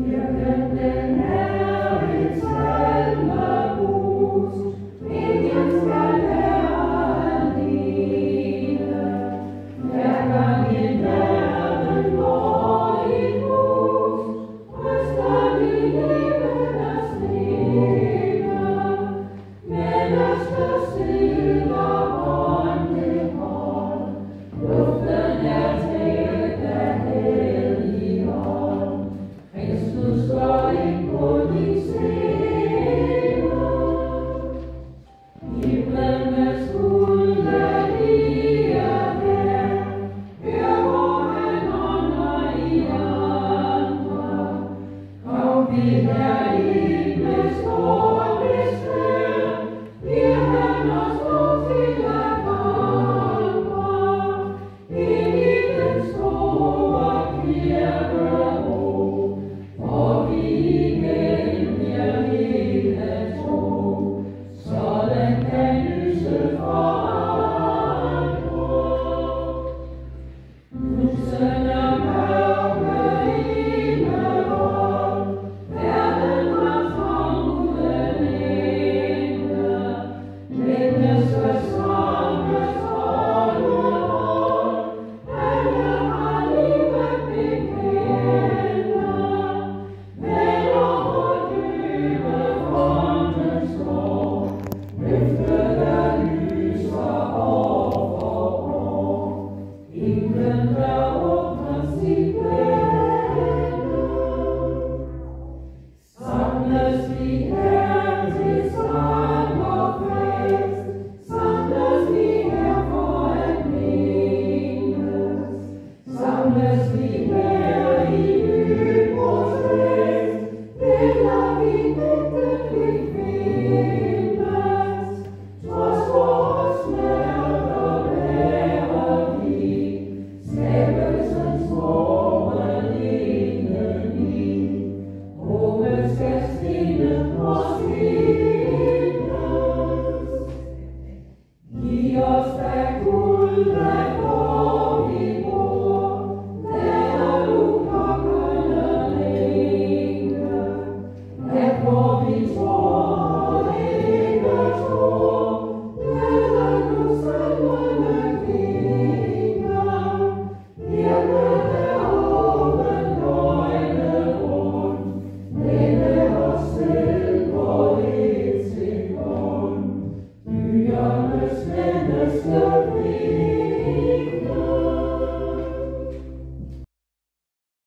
Yeah. Be as we were. Mary.